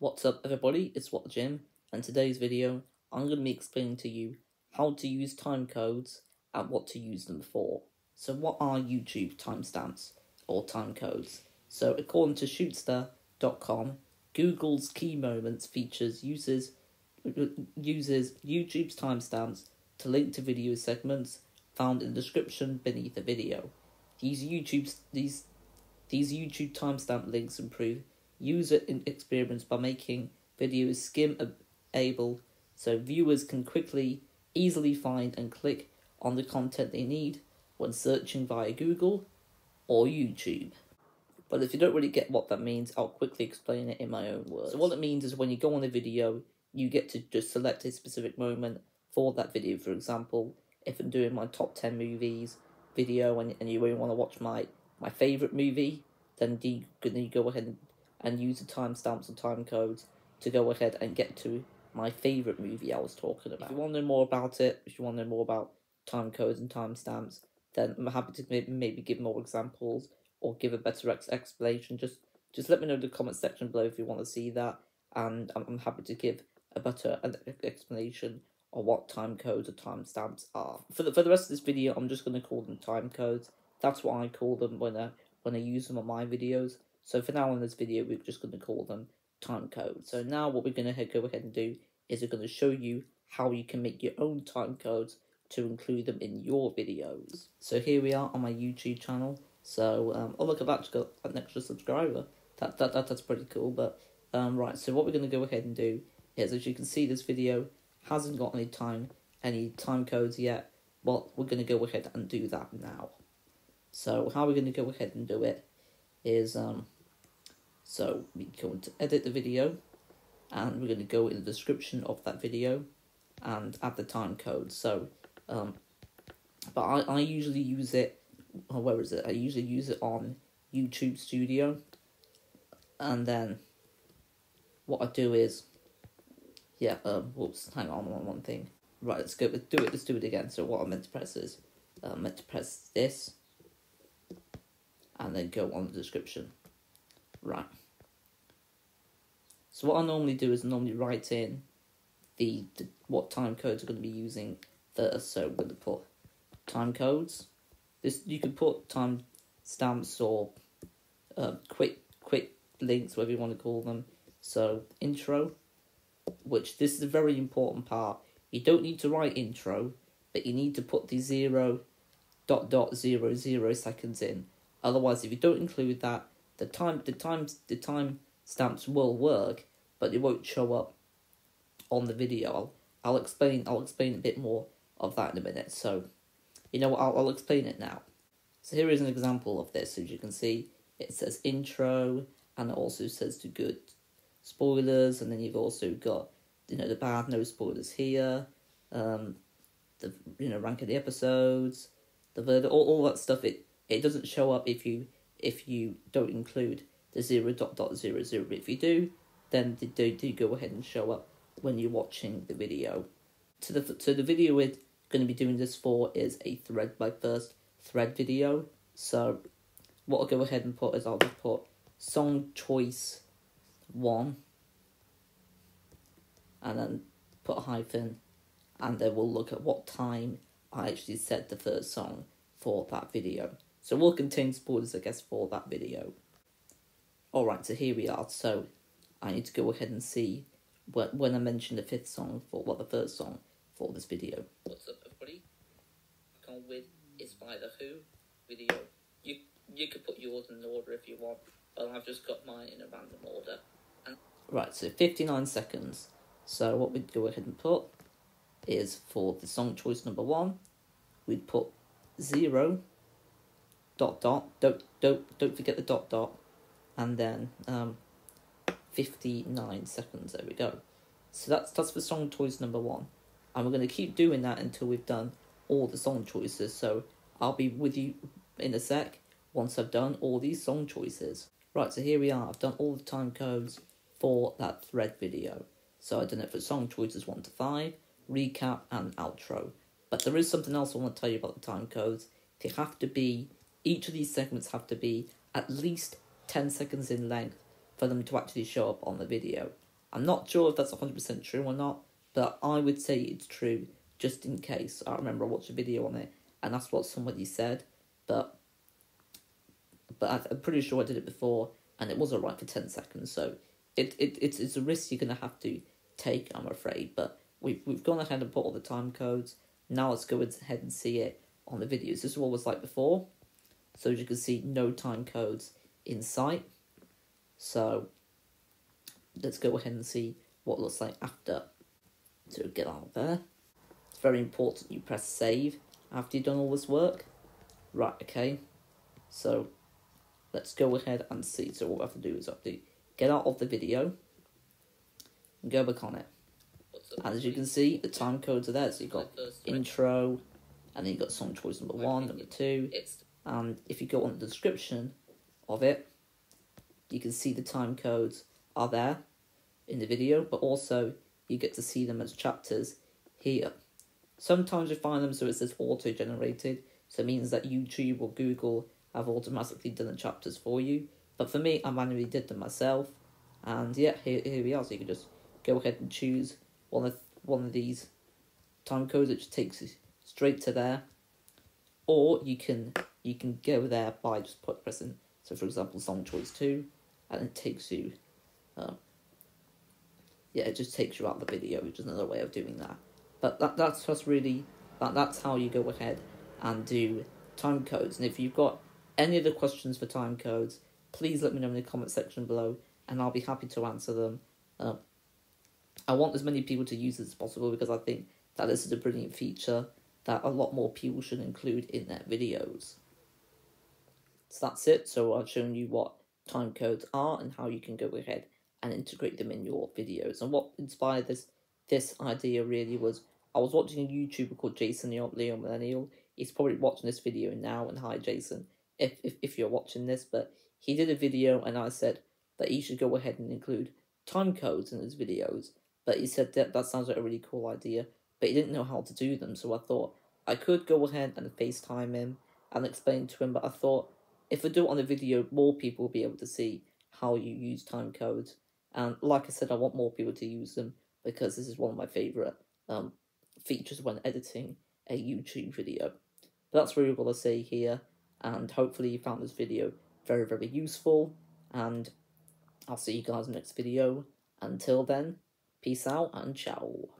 What's up everybody, it's What Jim, and today's video I'm going to be explaining to you how to use time codes and what to use them for. So what are YouTube timestamps or time codes? So according to shootsta.com, Google's Key Moments features uses uses YouTube's timestamps to link to video segments found in the description beneath the video. These YouTube these these YouTube timestamp links improve user experience by making videos skim able so viewers can quickly, easily find and click on the content they need when searching via Google or YouTube. But if you don't really get what that means, I'll quickly explain it in my own words. So what it means is when you go on a video, you get to just select a specific moment for that video. For example, if I'm doing my top 10 movies video and, and you only want to watch my, my favourite movie, then you, then you go ahead and and use the timestamps and time codes to go ahead and get to my favourite movie I was talking about. If you want to know more about it, if you want to know more about time codes and timestamps, then I'm happy to maybe, give more examples or give a better ex explanation. Just just let me know in the comment section below if you want to see that, and I'm, I'm happy to give a better explanation on what time codes or timestamps are. For the for the rest of this video, I'm just going to call them time codes. That's what I call them when I when I use them on my videos. So for now in this video, we're just going to call them time codes. So now what we're going to go ahead and do is we're going to show you how you can make your own time codes to include them in your videos. So here we are on my YouTube channel. So, um, oh look, I've actually got an extra subscriber. That, that, that That's pretty cool. But, um, right, so what we're going to go ahead and do is, as you can see, this video hasn't got any time, any time codes yet. But we're going to go ahead and do that now. So how we're going to go ahead and do it is, um, so we're going to edit the video and we're going to go in the description of that video and add the time code. So, um, but I, I usually use it, oh, where is it? I usually use it on YouTube Studio. And then what I do is, yeah, um, whoops, hang on one, one thing. Right, let's go, let's do it, let's do it again. So what I meant to press is, uh, meant to press this, and then go on the description. Right. So what I normally do is normally write in the, the what time codes are going to be using first. So going to put time codes. This you could put time stamps or uh, quick quick links, whatever you want to call them. So intro, which this is a very important part. You don't need to write intro, but you need to put the zero dot dot zero zero seconds in. Otherwise, if you don't include that, the time the time the time stamps will work, but it won't show up on the video. I'll, I'll explain I'll explain a bit more of that in a minute. So, you know what? I'll, I'll explain it now. So here is an example of this. As you can see, it says intro, and it also says the good spoilers, and then you've also got you know the bad no spoilers here, um, the you know rank of the episodes, the verdict, all, all that stuff. It it doesn't show up if you if you don't include the zero dot dot zero zero. If you do, then they do, go ahead and show up when you're watching the video. So the so the video we're going to be doing this for is a thread by first thread video. So what I'll go ahead and put is I'll just put song choice one and then put a hyphen and then we'll look at what time I actually set the first song for that video. So we'll contain spoilers, I guess, for that video. Alright, so here we are. So I need to go ahead and see when, when I mentioned the fifth song for, what well, the first song for this video. What's up, everybody? I come with It's by The Who video. You, you could put yours in the order if you want, but I've just got mine in a random order. And right, so 59 seconds. So what we'd go ahead and put is for the song choice number one, we'd put zero dot dot don't don't don't forget the dot dot and then um 59 seconds. There we go. So that's that's for song choice number one. And we're going to keep doing that until we've done all the song choices. So i'll be with you in a sec once i've done all these song choices. Right so here we are. I've done all the time codes for that thread video. So i've done it for song choices 1 to 5 recap and outro. But there is something else i want to tell you about the time codes. They have to be each of these segments have to be at least 10 seconds in length for them to actually show up on the video. I'm not sure if that's 100% true or not, but I would say it's true just in case. I remember I watched a video on it and that's what somebody said, but but I'm pretty sure I did it before and it was alright for 10 seconds, so it, it it's, it's a risk you're going to have to take, I'm afraid, but we've, we've gone ahead and put all the time codes. Now let's go ahead and see it on the videos. This is what was like before. So as you can see, no time codes in sight. So let's go ahead and see what it looks like after. So get out there. It's very important you press save after you've done all this work. Right, okay. So let's go ahead and see. So what we have to do is have to get out of the video and go back on it. And as you can see, the time codes are there. So you've got intro, and then you've got song choice number one, number two. And if you go on the description of it, you can see the time codes are there in the video, but also you get to see them as chapters here. Sometimes you find them so it says auto-generated, so it means that YouTube or Google have automatically done the chapters for you. But for me, I manually did them myself, and yeah, here, here we are. So you can just go ahead and choose one of one of these time codes, which takes you straight to there, or you can you can go there by just put pressing. So for example, song choice two, and it takes you. Uh, yeah, it just takes you out of the video, which is another way of doing that. But that that's just really that that's how you go ahead and do time codes. And if you've got any other questions for time codes, please let me know in the comment section below, and I'll be happy to answer them. Uh, I want as many people to use this as possible because I think that this is a brilliant feature that a lot more people should include in their videos. So that's it. So I've shown you what time codes are and how you can go ahead and integrate them in your videos. And what inspired this this idea really was I was watching a YouTuber called Jason Leo Millennial. He's probably watching this video now, and hi Jason, if, if if you're watching this, but he did a video and I said that he should go ahead and include time codes in his videos. But he said that that sounds like a really cool idea, but he didn't know how to do them. So I thought I could go ahead and FaceTime him and explain to him. But I thought if I do it on a video, more people will be able to see how you use time codes. And like I said, I want more people to use them because this is one of my favorite um, features when editing a YouTube video. But that's really all I say here, and hopefully you found this video very, very useful, and I'll see you guys in the next video. Until then, peace out and ciao.